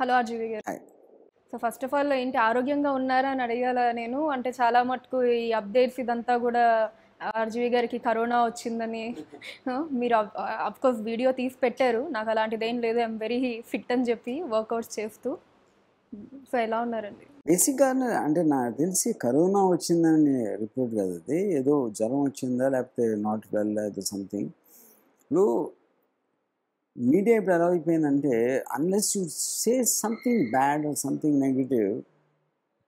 Hello RGV గారు. So first of all ఏంటి ఆరోగ్యంగా ఉన్నారా అని అడగాల నేను. అంటే చాలా మటుకు ఈ అప్డేట్స్ ఇదంతా కూడా ఆర్జీవి గారికి కరోనా వచ్చిందని. మీరు కోర్స్ వీడియో తీసి పెట్టారు. నాకు అలాంటిది ఏం లేదు. ఐఎమ్ వెరీ ఫిట్ అని చెప్పి వర్కౌట్స్ చేస్తూ. సో ఎలా ఉన్నారండి? బేసిక్గా అంటే నాకు తెలిసి కరోనా వచ్చిందని రిపోర్ట్ కాదు అది. ఏదో జ్వరం వచ్చిందా లేకపోతే నాట్ వెల్ సంథింగ్. ఇప్పుడు మీడియా ఇప్పుడు ఎలా అయిపోయిందంటే unless you say something bad or something negative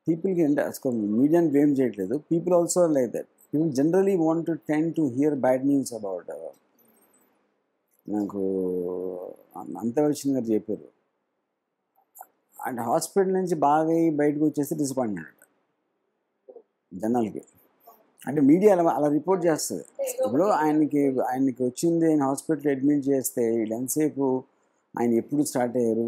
పీపుల్కి అంటే అసలు మీడియాని బ్లేమ్ చేయట్లేదు. People also like that people generally want to tend to hear bad news about నాకు అంతవర్షన్ గారు చెప్పారు. అంటే హాస్పిటల్ నుంచి బాగా బయటకు వచ్చేస్తే డిసప్పాయింట్మెంట్ జనాలకి. అంటే మీడియా అలా అలా రిపోర్ట్ చేస్తుంది. ఇప్పుడు ఆయనకి ఆయనకి వచ్చింది ఆయన హాస్పిటల్ అడ్మిట్ చేస్తే వీళ్ళు ఎంతసేపు ఆయన ఎప్పుడు స్టార్ట్ అయ్యారు?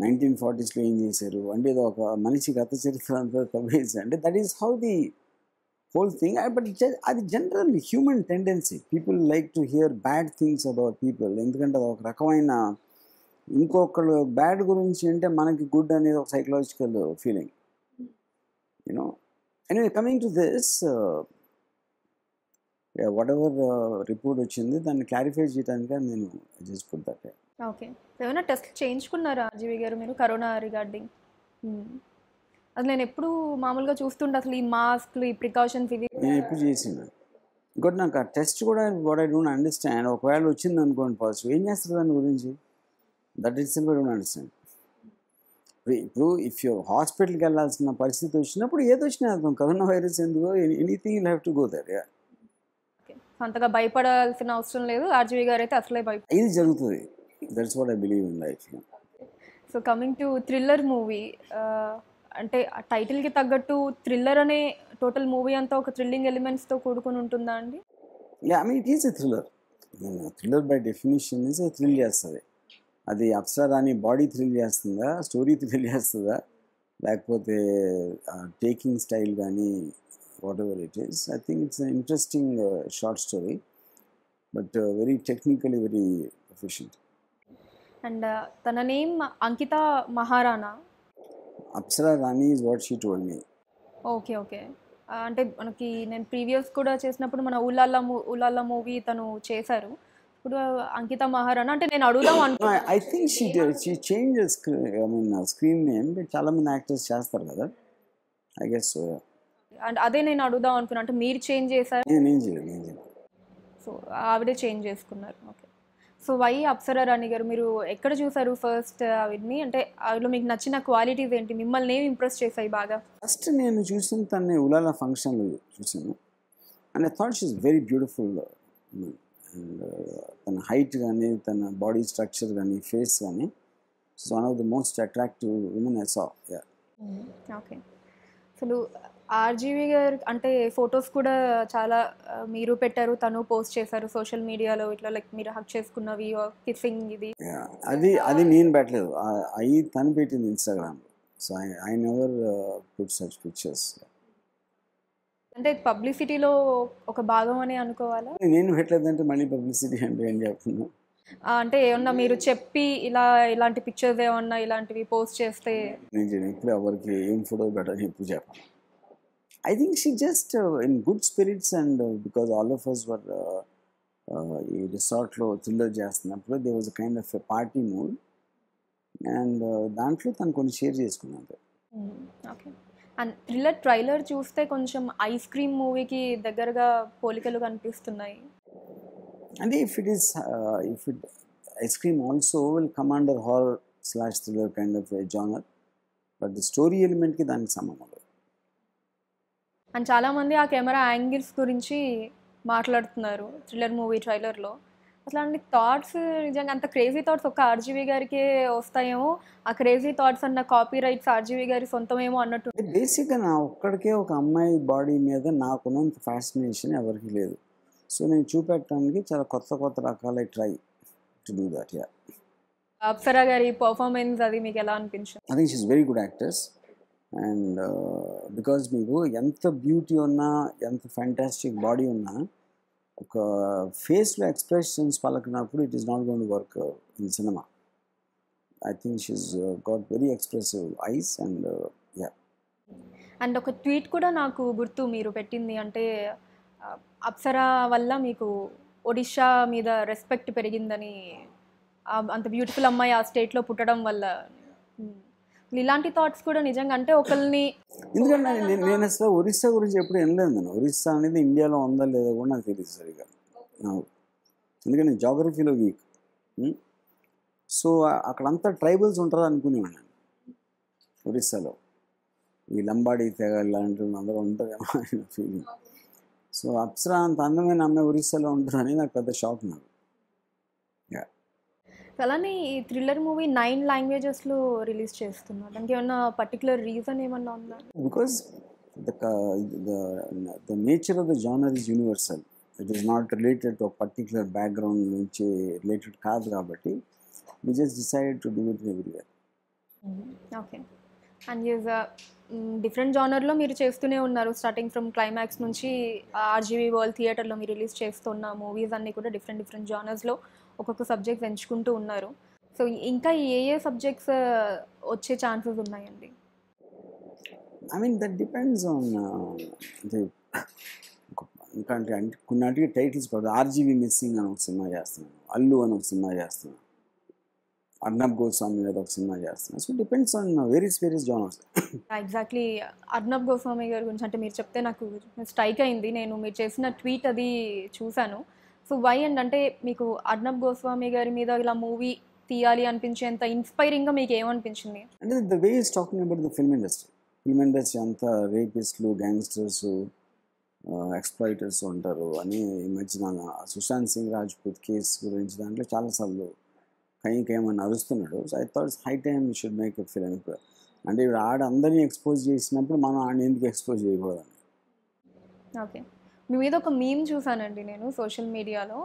నైన్టీన్ ఫార్టీస్లో ఏం చేశారు? అంటే ఇది ఒక మనిషి గత చరిత్ర అంతా తవ్వేసి అంటే that is how the whole thing but అది general human tendency people like to hear bad things about people ఎందుకంటే అది ఒక రకమైన ఇంకొకళ్ళు బ్యాడ్ గురించి అంటే మనకి గుడ్ అనేది ఒక psychological feeling you know anyway coming to this whatever report వచ్చింది దాన్ని క్లారిఫై చేయడానికి నేను జస్ట్ పుట్ దట్ ఓకే ఏమైనా టెస్ట్ చేయించుకున్నారా ఆర్జీవి గారు మీరు కరోనా రిగార్డింగ్ అది నేను ఎప్పుడు మామూలుగా చూస్తుంటే అసలు ఈ మాస్క్లు ఈ ప్రికాషన్స్ ఇవి. నేను ఎప్పుడు చేసిన ఇంకోటి నాకు ఆ టెస్ట్ కూడా వాట్ ఐ డోంట్ అండర్స్టాండ్ ఒకవేళ వచ్చింది అనుకోండి పాజిటివ్ ఏం చేస్తారు దాని గురించి? That it self don't understand ఇప్పుడు ఇఫ్ యూ హాస్పిటల్కి వెళ్ళాల్సిన పరిస్థితి వచ్చినప్పుడు ఏదో వచ్చినా అర్థం. కరోనా వైరస్ ఎందుకో anything you have to go there అంతగా భయపడాల్సిన అవసరం లేదు. ఆర్జీవి గారు అయితే అసలే భయపడ ఇది జరుగుతుంది. That's what I believe in life so coming to thriller movie అంటే ఆ టైటిల్కి తగ్గట్టు థ్రిల్లర్ అనే టోటల్ మూవీ అంతా ఒక థ్రిల్లింగ్ ఎలిమెంట్స్తో కూడుకుని ఉంటుందా అండి? I mean it is a thriller thriller by definition is thrill చేస్తుంది అది అప్సరాని బాడీ థ్రిల్ చేస్తుందా? స్టోరీ థ్రిల్ చేస్తుందా? లేకపోతే టేకింగ్ స్టైల్ కానీ whatever it is. I think it's interesting short story. But very technically very efficient. And తన name Ankita Maharana Apsara Rani is what she told me. Okay okay. అంటే మనకి నేను previous కూడా చేసినప్పుడు మన ఉల్లాల్లా మూ ఉల్లాల్లా మూవీ తను చేశారు. ఇప్పుడు అంకిత మహారాణా అంటే నేను అడుగుదాం అనుకో I think she she change I mean screen name చాలా మంది యాక్టర్స్ చేస్తారు కదా. ఐ గెస్ అండ్ అదే నేను అడుగుదాం అనుకున్నా. అంటే మీరు చేంజ్ చేశారు? నేను ఏం చేయలేదు నేను చేయలేదు. సో ఆవిడే చేంజ్ చేసుకున్నారు. Okay so why Apsara Rani గారు మీరు ఎక్కడ చూసారు ఫస్ట్ ఆవిడ్ని అంటే ఆవిడలో మీకు నచ్చిన క్వాలిటీస్ ఏంటి? మిమ్మల్ని ఏమి ఇంప్రెస్ చేశాయి బాగా? ఫస్ట్ నేను చూసిన తన ఉలాల ఫంక్షన్లో చూసాను and I thought she's very beautiful and తన హైట్ కానీ తన బాడీ స్ట్రక్చర్ కానీ ఫేస్ కానీ it's one of the most attractive women I saw okay అసలు ఆర్జీవి గారు అంటే ఫొటోస్ కూడా చాలా మీరు పెట్టారు తను పోస్ట్ చేశారు సోషల్ మీడియాలో ఇట్లా లైక్ మీరు హక్ చేసుకున్నవి కిస్సింగ్ ఇది. అది అది నేను పెట్టలేదు. అవి తను పెట్టింది Instagram so I I never put such pictures అంటే పబ్లిసిటీలో ఒక భాగం అని అనుకోవాలా? నేను పెట్టలేదంటే మళ్ళీ పబ్లిసిటీ అంటే ఏం చెప్తున్నాను ఆ, అంటే ఏమన్నా మీరు చెప్పి ఇలా ఇలాంటి పిక్చర్స్ ఏమన్నా ఇలాంటివి పోస్ట్ చేస్తే నేను. ఇప్పుడు ఎవరికి ఏం ఫోటో పెట్టని ఎప్పుడు చెప్పాను I think she just in good spirits and because all of us were ఈ రిసార్ట్లో థ్రిల్లర్ చేస్తున్నప్పుడు they was kind of party mood and దాంట్లో తను కొన్ని షేర్ చేసుకున్నాను ఓకే అండ్ థ్రిల్లర్ ట్రైలర్ చూస్తే కొంచెం ఐస్ క్రీమ్ మూవీకి దగ్గరగా పోలికలు కనిపిస్తున్నాయి. అంటే if it is if it ice cream also will come under horror slash thriller kind of genre but the story ఎలిమెంట్కి దానికి సంబంధం లేదు. అండ్ చాలామంది ఆ కెమెరా యాంగిల్స్ గురించి మాట్లాడుతున్నారు థ్రిల్లర్ మూవీ ట్రైలర్లో అట్లాంటి థాట్స్ నిజంగా అంత క్రేజీ థాట్స్ ఒక్క ఆర్జీవి గారికే వస్తాయేమో. ఆ క్రేజీ థాట్స్ అన్న కాపీ రైట్స్ ఆర్జీవి గారి సొంతమేమో అన్నట్టు. బేసిక్గా నా ఒక్కడికే ఒక అమ్మాయి బాడీ మీద నాకున్నంత ఫ్యాసినేషన్ ఎవరికి లేదు. సో నేను చూపెట్టడానికి చాలా కొత్త కొత్త రకాల try to do that yeah Apsara గారి పర్ఫార్మెన్స్ అది మీకు ఎలా అనిపించింది? I think she's very good actors and because మీకు ఎంత బ్యూటీ ఉన్నా ఎంత ఫ్యాంటాస్టిక్ బాడీ ఉన్నా ఒక ఫేస్లో expressions పలకినప్పుడు it is not gonna work in cinema I think she's got very expressive eyes and yeah and ఒక ట్వీట్ కూడా నాకు గుర్తు మీరు పెట్టింది అంటే అప్సరా వల్ల మీకు ఒడిషా మీద రెస్పెక్ట్ పెరిగిందని అంత బ్యూటిఫుల్ అమ్మాయి ఆ స్టేట్లో పుట్టడం వల్ల. ఇలాంటి థాట్స్ కూడా నిజంగా అంటే ఒకరిని ఎందుకంటే నేను నేను అసలు ఒరిస్సా గురించి ఎప్పుడు వినలేదు నేను. ఒరిస్సా అనేది ఇండియాలో ఉందా లేదా కూడా నాకు తెలియదు సరిగా. ఎందుకంటే జాగ్రఫీలో వీక్ సో అక్కడంతా ట్రైబల్స్ ఉంటారు అనుకునేవాడిని నేను. ఒరిస్సాలో. ఈ లంబాడి తెగ ఇలాంటి అందరూ ఉంటారేమో ఫీలింగ్ సో అప్సరా అంత అందమైన అమ్మాయి ఒరిస్సాలో ఉంటారని నాకు పెద్ద షాక్ నాకు. అలానే ఈ థ్రిల్లర్ మూవీ నైన్ లాంగ్వేజెస్లో రిలీజ్ చేస్తున్నారు. దానికి ఏమన్నా పర్టికులర్ రీజన్ ఏమన్నా ఉందా? The the nature of the genre is universal. It is not related to a particular background నుంచి రిలేటెడ్ కాదు కాబట్టి we just decided to do it everywhere. Okay and is different జానర్లో మీరు చేస్తూనే ఉన్నారు. స్టార్టింగ్ ఫ్రమ్ క్లైమాక్స్ నుంచి RGV world థియేటర్లో మీరు release చేస్తున్న మూవీస్ అన్నీ కూడా డిఫరెంట్ డిఫరెంట్ జానర్స్లో ఒక్కొక్క సబ్జెక్ట్స్ ఎంచుకుంటూ ఉన్నారు. సో ఇంకా ఏ ఏ సబ్జెక్ట్స్ వచ్చే ఛాన్సెస్ ఉన్నాయండి? that depends on uh, the ఇంకా అంటే కొన్నిటికి టైటిల్స్ పడదు ఆర్జీవి మిస్సింగ్ అని ఒక సినిమా చేస్తున్నాను. అల్లు అని ఒక సినిమా చేస్తున్నాను. అర్నబ్ గోస్వామి మీద ఒక సినిమా చేస్తున్నాను. So depends on various various genres. Exactly Arnab Goswami గారి గురించి అంటే మీరు చెప్తే నాకు స్ట్రైక్ అయింది. నేను మీరు చేసిన ట్వీట్ అది చూశాను. సో వై అండ్ అంటే మీకు అర్నబ్ గోస్వామి గారి మీద ఇలా మూవీ తీయాలి అనిపించేంత ఇన్స్పైరింగ్గా మీకు ఏమనిపించింది? అంటే the way is talking about the film industry film industry అంతా రేపిస్టులు గ్యాంగ్స్టర్స్ ఎక్స్ప్లాయిటర్స్ ఉంటారు అని ఈ మధ్యన సుశాంత్ సింగ్ రాజ్పూత్ కేసు గురించి దాంట్లో చాలాసార్లు కయ్యకేమని అరుస్తున్నాడు. So I thought high time should make a film అంటే ఇప్పుడు ఆడ అందరినీ ఎక్స్పోజ్ చేసినప్పుడు మనం ఆడిని ఎందుకు ఎక్స్పోజ్ చేయకూడదని ఓకే మీ మీద ఒక మీమ్ చూసానండి నేను సోషల్ మీడియాలో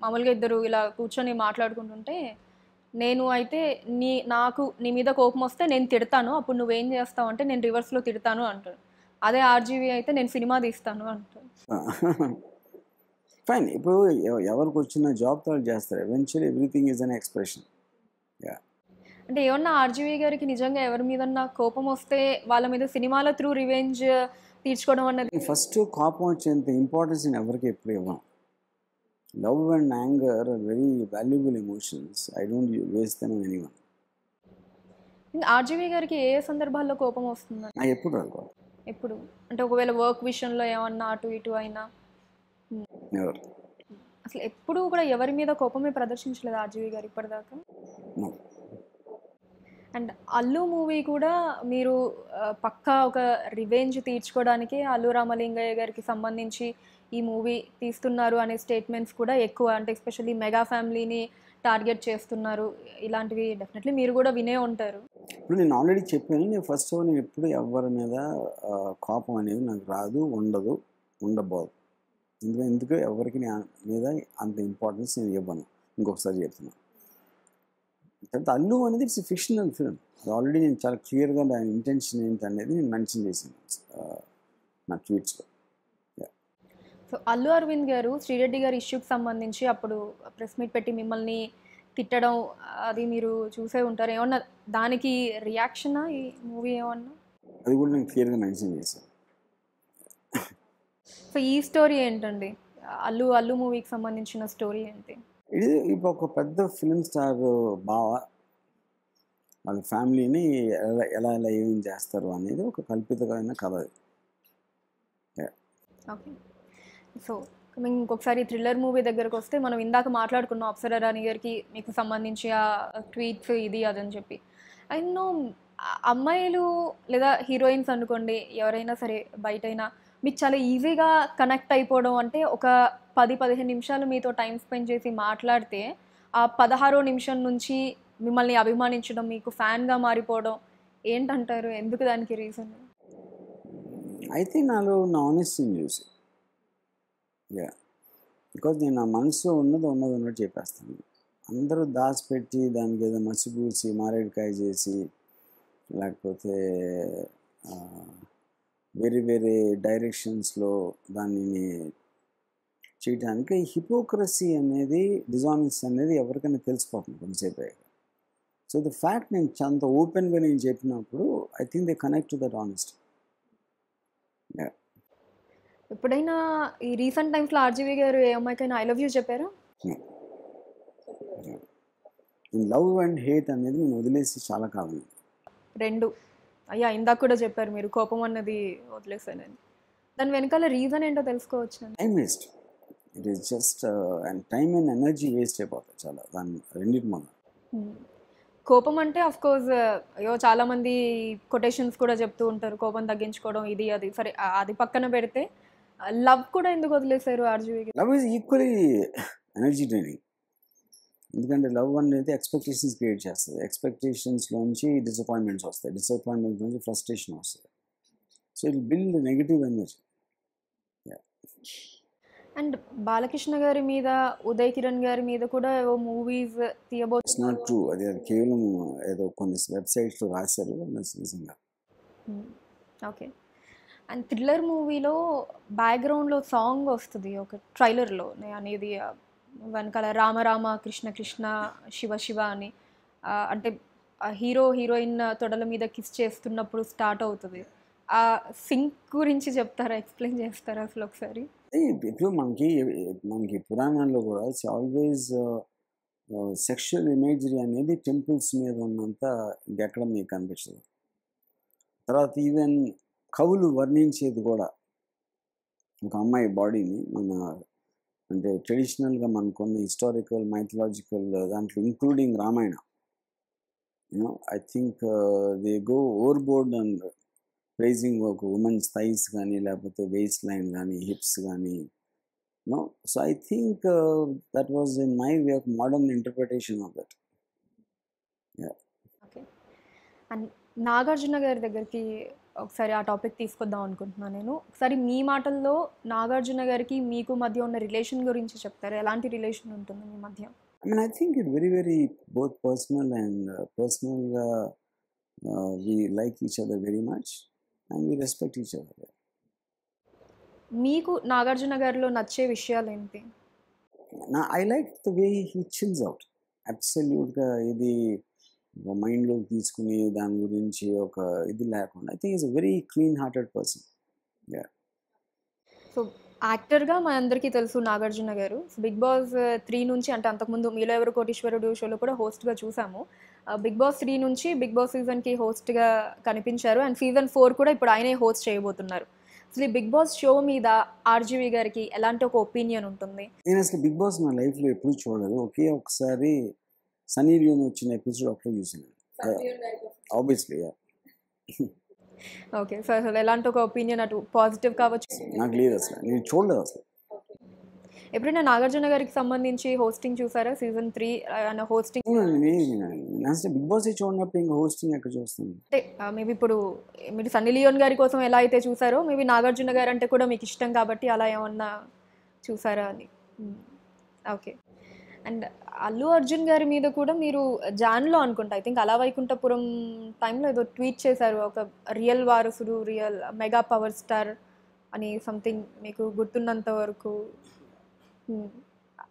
మామూలుగా ఇద్దరు ఇలా కూర్చొని మాట్లాడుకుంటుంటే నేను అయితే నీ నాకు నీ మీద కోపం వస్తే నేను తిడతాను అప్పుడు నువ్వేం చేస్తావు అంటే నేను రివర్స్లో తిడతాను అంటాడు అదే ఆర్జీవీ అయితే నేను సినిమా తీస్తాను అంటాడు ఫైన్ ఇప్పుడు ఎవ- ఎవరికి వచ్చిన జాబ్తో చేస్తారు. Eventual everything is an expression అంటే ఏమన్నా ఆర్జీవీ గారికి నిజంగా ఎవరి మీద కోపం వస్తే వాళ్ళ మీద సినిమాల త్రూ రివెంజ్ తీర్చుకోవడం అన్నది. ఫస్ట్ కోపం వచ్చేంత ఇంపార్టెన్స్ నేను ఎవరికి ఎప్పుడు ఇవ్వను. Love and anger are very valuable emotions. I don't waste them any one RGV గారికి ఏ సందర్భాల్లో కోపం వస్తుందని నాకు ఎప్పుడు రాదు. ఎప్పుడు? అంటే ఒకవేళ వర్క్ విషయంలో ఏమన్నా అటు ఇటు అయినా? అసలు ఎప్పుడూ కూడా ఎవరి మీద కోపమే ప్రదర్శించలేదు ఆర్జీవి గారు ఇప్పటిదాకా. అండ్ అల్లు మూవీ కూడా మీరు పక్కా ఒక రివెంజ్ తీర్చుకోవడానికి అల్లు రామలింగయ్య గారికి సంబంధించి ఈ మూవీ తీస్తున్నారు అనే స్టేట్మెంట్స్ కూడా ఎక్కువ. అంటే ఎస్పెషల్లీ మెగా ఫ్యామిలీని టార్గెట్ చేస్తున్నారు. ఇలాంటివి డెఫినెట్లీ మీరు కూడా వినే ఉంటారు. ఇప్పుడు నేను ఆల్రెడీ చెప్పాను నేను ఫస్ట్ నేను ఎప్పుడు ఎవరి మీద కోపం అనేది నాకు రాదు ఉండదు ఉండబోదు. ఎందుకంటే ఎందుకు ఎవరికి మీద అంత ఇంపార్టెన్స్ నేను ఇవ్వను. ఇంకొకసారి చెప్తున్నాను తర్వాత అల్లు అనేది ఇట్స్ ఫిక్షనల్ ఫిల్మ్ అది ఆల్రెడీ నేను చాలా క్లియర్గా దాని ఇంటెన్షన్ ఏంటి అనేది నేను మెన్షన్ చేశాను. నా ట్వీట్స్లో సో అల్లు అరవింద్ గారు శ్రీరెడ్డి గారి ఇష్యూకి సంబంధించి అప్పుడు ప్రెస్ మీట్ పెట్టి మిమ్మల్ని తిట్టడం అది మీరు చూసే ఉంటారు. ఏమన్నా దానికి రియాక్షనా ఈ మూవీ ఏమన్నా? అది కూడా నేను క్లియర్గా మెన్షన్ చేశాను. సో ఈ స్టోరీ ఏంటండి? అల్లు అల్లు మూవీకి సంబంధించిన స్టోరీ ఏంటి? ఇది ఇప్పుడు ఒక పెద్ద ఫిలిం స్టార్ బావ వాళ్ళ ఫ్యామిలీని ఎలా ఎలా ఎలా ఏమేం చేస్తారు అనేది ఒక కల్పితమైన కథ అది. ఓకే సో మేము ఇంకొకసారి థ్రిల్లర్ మూవీ దగ్గరకు వస్తే మనం ఇందాక మాట్లాడుకున్నాం అప్సరా రాణి గారికి మీకు సంబంధించి ఆ ట్వీట్స్ ఇది అదని చెప్పి. అండ్ అమ్మాయిలు లేదా హీరోయిన్స్ అనుకోండి ఎవరైనా సరే బయటైనా మీకు చాలా ఈజీగా కనెక్ట్ అయిపోవడం అంటే ఒక పది పదిహేను నిమిషాలు మీతో టైం స్పెండ్ చేసి మాట్లాడితే ఆ పదహారో నిమిషం నుంచి మిమ్మల్ని అభిమానించడం మీకు ఫ్యాన్గా మారిపోవడం ఏంటంటారు? ఎందుకు దానికి రీజన్ అయితే నాలో నా ఆనెస్టీని చూసి. యా బికాజ్ నేను నా మనసులో ఉన్నది ఉన్నది ఉన్నట్టు చెప్పేస్తాను. అందరూ దాచిపెట్టి దానికి ఏదో మసిపూసి మారేడుకాయ చేసి లేకపోతే వేరే వేరే డైరెక్షన్స్లో దానిని చేయడానికి హిపోక్రసీ అనేది డిజానెస్ అనేది ఎవరికైనా తెలిసిపోతుంది అయ్యాక. సో ద ఫ్యాక్ట్ నేను అంత ఓపెన్గా నేను చెప్పినప్పుడు I think they connect to that honest. ఎప్పుడైనా ఈ రీసెంట్ టైమ్స్లో ఆర్జీవి గారు ఏ అమ్మాయికైనా ఐ లవ్ యూ చెప్పారా? లవ్ అండ్ హేట్ అనేది నేను వదిలేసి చాలా కాలం. రెండు. అయ్యా ఇందాక కూడా చెప్పారు మీరు కోపం అన్నది వదిలేసానని దాని వెనకాల రీజన్ ఏంటో తెలుసుకోవచ్చు time waste it is just and time and energy waste అయిపోతాయి చాలా. దాన్ని రెండింటి మన కోపం అంటే అఫ్ కోర్స్ అయ్యో చాలా మంది కొటేషన్స్ కూడా చెప్తూ ఉంటారు. కోపం తగ్గించుకోవడం ఇది అది. సరే అది పక్కన పెడితే లవ్ కూడా ఎందుకు వదిలేశారు RGV garu love is equally energy draining ఎందుకంటే లవ్ అనేది ఎక్స్పెక్టేషన్స్ క్రియేట్ చేస్తుంది. ఎక్స్పెక్టేషన్స్లోంచి డిసప్పాయింట్మెంట్స్ వస్తాయి. డిసప్పాయింట్మెంట్ నుంచి ఫ్రస్ట్రేషన్ వస్తుంది. So it build negative energy and Balakrishna గారి మీద ఉదయ్ కిరణ్ గారి మీద కూడా ఏవో మూవీస్ తీయబో ఇట్స్ నాట్ ట్రూ అది కేవలం ఏదో కొన్ని వెబ్సైట్స్లో రాశారు నిజంగా. ఓకే అండ్ థ్రిల్లర్ మూవీలో బ్యాక్గ్రౌండ్లో సాంగ్ వస్తుంది ఒక ట్రైలర్లో అనేది వెనకాల రామ రామ కృష్ణ కృష్ణ శివ శివ అని. అంటే హీరో హీరోయిన్ తొడల మీద కిస్ చేస్తున్నప్పుడు స్టార్ట్ అవుతుంది. ఆ సింక్ గురించి చెప్తారా? ఎక్స్ప్లెయిన్ చేస్తారా అసలు ఒకసారి? ఇప్పుడు మనకి మనకి పురాణాల్లో కూడా ఇట్స్ ఆల్వేస్ సెక్షువల్ ఇమేజరీ అనేది టెంపుల్స్ మీద ఉన్నంత ఇంకెక్కడ మీకు కనిపిస్తుంది తర్వాత ఈవెన్ కవులు వర్ణించేది కూడా ఒక అమ్మాయి బాడీని మన అంటే ట్రెడిషనల్గా మనకున్న హిస్టారికల్ మైథలాజికల్ దాంట్లో including Ramayana. You know I think they go overboard and praising ఒక ఉమెన్స్ థైస్ కానీ లేకపోతే వేస్ట్ లైన్ కానీ హిప్స్ కానీ no? So I think that was in my way of modern interpretation of that okay and Nagarjuna గారి దగ్గరికి ఒకసారి ఆ topic తీసుకొద్దాం అనుకుంటున్నాను నేను. ఒకసారి మీ మాటల్లో నాగార్జున గారికి మీకు మధ్య ఉన్న రిలేషన్ గురించి చెప్తారు? ఎలాంటి రిలేషన్ ఉంటుంది మీ మధ్య? I mean, I think it very, very both personal and uh, personal. Uh, uh, we like each and we respect each other. మీకు నాగార్జున గారిలో నచ్చే విషయాలు ఏంటి Now, I like the way he chills out. అబ్సల్యూట్గా ఇది మైండ్లోకి తీసుకుని దాని గురించి ఒక ఇది లేకుండా I think a very clean hearted person so యాక్టర్గా మా అందరికీ తెలుసు నాగార్జున గారు. బిగ్ బాస్ త్రీ నుంచి అంటే అంతకుముందు మీలో ఎవరు కోటీశ్వరుడు షోలో కూడా హోస్ట్గా చూసాము. బిగ్ బాస్ త్రీ నుంచి బిగ్ బాస్ సీజన్కి హోస్ట్గా కనిపించారు. అండ్ సీజన్ ఫోర్ కూడా ఇప్పుడు ఆయనే హోస్ట్ చేయబోతున్నారు. అసలు ఈ బిగ్ బాస్ షో మీద ఆర్జీవి గారికి ఎలాంటి ఒక ఒపీనియన్ ఉంటుంది? నేను అసలు బిగ్ బాస్ నా లైఫ్లో ఎప్పుడూ చూడలేదు. ఒకే ఒకసారి సనీ లియోన్ వచ్చిన ఎపిసోడ్ ఒకటే చూసాను ఆబ్వియస్లీ ఓకే సో అసలు ఎలాంటి ఒక ఒపీనియన్ అటు పాజిటివ్ కావచ్చు? నాకు లేదు అసలు. నేను చూడలేదు అసలు. ఎప్పుడైనా నాగార్జున గారికి సంబంధించి హోస్టింగ్ చూసారా? Season three hosting Bigg Boss చూడనప్పుడు ఇంకా హోస్టింగ్ ఎక్కడ చూస్తాను? అంటే మేబీ ఇప్పుడు మీరు సన్నీ లియోన్ గారి కోసం ఎలా అయితే చూసారో మేబీ నాగార్జున గారు అంటే కూడా మీకు ఇష్టం కాబట్టి అలా ఏమన్నా చూసారా అని. ఓకే అండ్ అల్లు అర్జున్ గారి మీద కూడా మీరు జాన్లో అనుకుంటా ఐ థింక్ అలా వైకుంఠపురం టైంలో ఏదో ట్వీట్ చేశారు ఒక రియల్ వారసుడు రియల్ మెగా పవర్ స్టార్ అని సంథింగ్ మీకు గుర్తున్నంత వరకు. Hmm.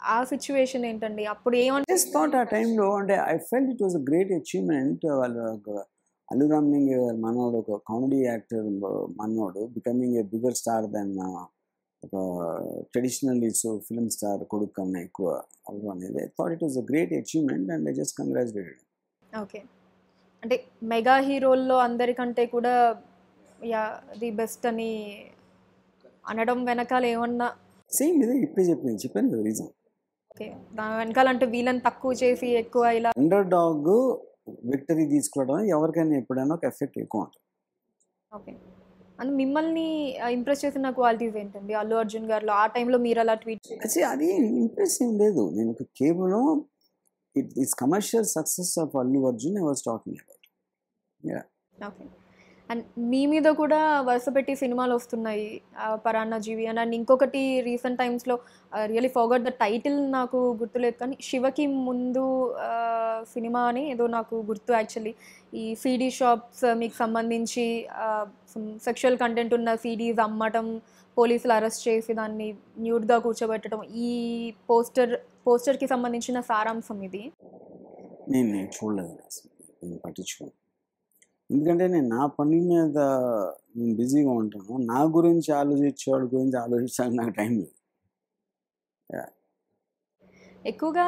ఆ సిచ్యువేషన్ ఏంటండి? అప్పుడు ఏమంటే థాట్ ఆ టైంలో అంటే I felt it was great achievement వాళ్ళ అల్లు రామ్లింగ్ మనోడు ఒక కామెడీ యాక్టర్ మనోడు becoming a bigger star then ఒక ట్రెడిషనల్లీ సో ఫిల్మ్ స్టార్ కొడుకు కన్నా ఎక్కువ అవడం అనేది thought it was a great achievement and I just congratulated okay అంటే మెగా హీరోల్లో అందరికంటే కూడా యా ది బెస్ట్ అని అనడం వెనకాల ఏమన్నా సేమ్ ఇదే ఇప్పుడే చెప్పింది చెప్పాను కదా రీజన్ ఓకే దాని వెనకాల అంటే వీళ్ళని తక్కువ చేసి ఎక్కువ ఇలా అండర్ డాగ్ విక్టరీ తీసుకోవడం ఎవరికైనా ఎప్పుడైనా ఒక ఎఫెక్ట్ ఎక్కువ ఉంటుంది. ఓకే అండ్ మిమ్మల్ని ఇంప్రెస్ చేసిన క్వాలిటీస్ ఏంటండి? అల్లు అర్జున్ గారిలో ఆ టైంలో మీరు అలా ట్వీట్ అది ఇంప్రెస్ ఏం లేదు. నేను కేవలం it it's commercial success of Allu Arjun I was talking about okay. And మీ మీద కూడా వరుస పెట్టి సినిమాలు వస్తున్నాయి పరాన్న జీవి. అని అండ్ ఇంకొకటి రీసెంట్ టైమ్స్లో రియలీ ఫాగట్ ద టైటిల్ నాకు గుర్తులేదు కానీ శివకి ముందు సినిమా అని ఏదో నాకు గుర్తు యాక్చువల్లీ. ఈ సీడీ షాప్స్ మీకు సంబంధించి సెక్షువల్ కంటెంట్ ఉన్న సీడీస్ అమ్మటం పోలీసులు అరెస్ట్ చేసి దాన్ని న్యూడ్గా కూర్చోబెట్టడం ఈ పోస్టర్ పోస్టర్కి సంబంధించిన సారాంశం ఇది? నేను చూడలేదు నేను పట్టించుకోను. ఎందుకంటే నేను నా పని మీద నేను బిజీగా ఉంటాను. నా గురించి ఆలోచించేవాడి గురించి ఆలోచించడానికి నాకు టైం లేదు. ఎక్కువగా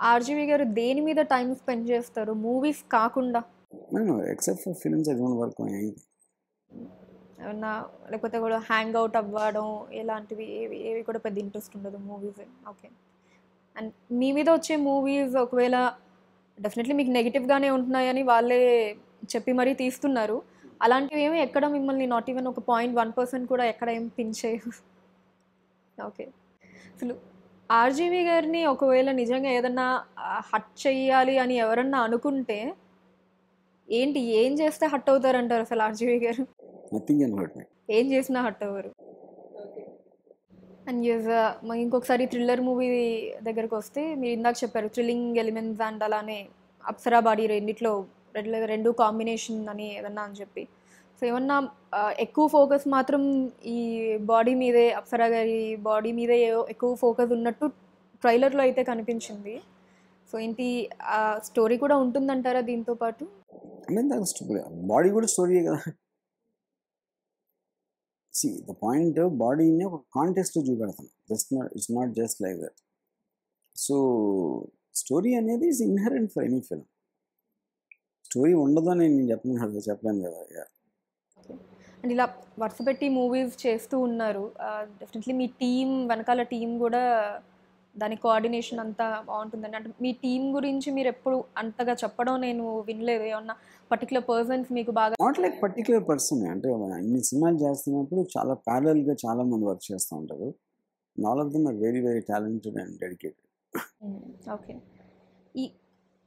ఆర్జీవి గారు దేని మీద టైం స్పెండ్ చేస్తారు? మూవీస్ కాకుండా? నేను except for films I don't work on anything ఏమన్నా లేకపోతే కూడా హ్యాంగ్ అవుట్ అవ్వడం ఇలాంటివి ఏవి ఏవి కూడా పెద్ద ఇంట్రెస్ట్ ఉండదు మూవీస్. ఓకే. అండ్ మీ మీద వచ్చే మూవీస్ ఒకవేళ డెఫినెట్లీ మీకు నెగిటివ్గానే ఉంటున్నాయని వాళ్ళే చెప్పి మరీ తీస్తున్నారు. అలాంటివి ఏమి ఎక్కడ మిమ్మల్ని నాట్ ఈవెన్ ఒక పాయింట్ వన్ పర్సెంట్ కూడా ఎక్కడ ఏం పించేయవు ఓకే అసలు ఆర్జీవి గారిని ఒకవేళ నిజంగా ఏదన్నా హట్ చెయ్యాలి అని ఎవరన్నా అనుకుంటే ఏంటి ఏం చేస్తే హట్ అవుతారంటారు అసలు ఆర్జీవి గారు? ఏం చేసినా హట్ అవ్వరు. అండ్ ఎస్ ఇంకొకసారి థ్రిల్లర్ మూవీ దగ్గరకు వస్తే మీరు ఇందాక చెప్పారు థ్రిల్లింగ్ ఎలిమెంట్స్ అండ్ అలానే అప్సరా బాడీ రెండిట్లో లేదా రెండు కాంబినేషన్ అని ఏదన్నా అని చెప్పి. సో ఏమన్నా ఎక్కువ ఫోకస్ మాత్రం ఈ బాడీ మీదే అప్సరా గారి బాడీ మీదే ఎక్కువ ఫోకస్ ఉన్నట్టు ట్రైలర్లో అయితే కనిపించింది. సో ఏంటి స్టోరీ కూడా ఉంటుందంటారా దీంతో పాటు? దాని బాడీ కూడా స్టోరీయే కదా. సి ద పాయింట్ బాడీని ఒక కాంటెస్ట్ చూపెడతాను. Just not it's not just like that so story అనేది is inherent for any film story ఉండదు అని నేను చెప్పను కదా చెప్పలేను కదా Yeah. అండ్ ఇలా వరుస పెట్టి మూవీస్ చేస్తూ ఉన్నారు. డెఫినెట్లీ మీ టీం వెనకాల టీం కూడా దాని కోఆర్డినేషన్ అంతా బాగుంటుందండి. అంటే మీ టీం గురించి మీరు ఎప్పుడు అంతగా చెప్పడం నేను వినలేదు. ఏమన్నా పర్టికులర్ పర్సన్స్ మీకు బాగా నాట్ లైక్ పర్టికులర్ పర్సన్ అంటే ఇన్ని సినిమాలు చేస్తున్నప్పుడు చాలా ప్యారల్గా చాలా మంది వర్క్ చేస్తూ ఉంటారు. All of them are very very talented and dedicated okay. ఈ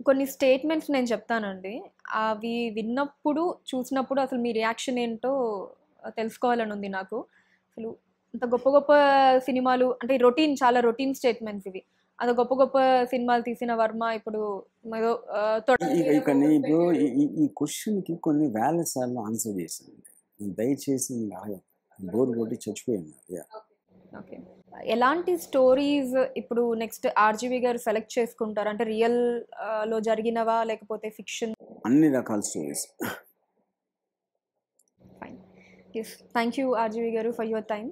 కొన్ని స్టేట్మెంట్స్ నేను చెప్తానండి. అవి విన్నప్పుడు చూసినప్పుడు అసలు మీ రియాక్షన్ ఏంటో తెలుసుకోవాలని ఉంది నాకు. అసలు అంత గొప్ప గొప్ప సినిమాలు అంటే రొటీన్ చాలా రొటీన్ స్టేట్మెంట్స్ ఇవి. అంత గొప్ప గొప్ప సినిమాలు తీసిన వర్మ ఇప్పుడు ఏదో ఇప్పుడు ఈ- క్వశ్చన్కి కొన్ని వేల సార్లు ఆన్సర్ చేశాను. దయచేసి బోర్ కొట్టి చచ్చిపోయాను. ఓకే. ఎలాంటి స్టోరీస్ ఇప్పుడు నెక్స్ట్ ఆర్జీవి గారు సెలెక్ట్ చేసుకుంటారు? అంటే రియల్లో జరిగినవా? లేకపోతే ఫిక్షన్? అన్ని రకాల stories. Fine yes thank you RGV గారు ఫర్ యువర్ టైం